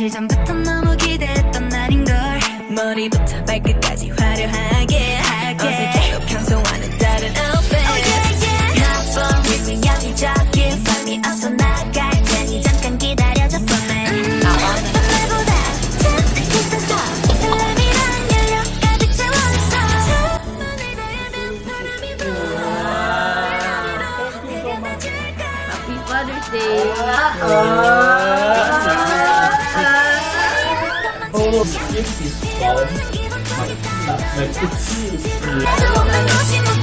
며칠 전부터 너무 기대했던 날인걸 머리부터 발끝까지 화려하게 하게 어색해도 평소와는 다른 outfit oh, yeah, yeah. Not for real 여기저기 Find me. 어서 나갈 테니 잠깐 기다려줘 for me. 음, 밤날보다 따뜻했던 서 설렘이란 열려 가득 채웠어 창문을 다 열면 바람이 불어. 내가 놔줄까? Happy Father's Day. 身体好，每次每次就是。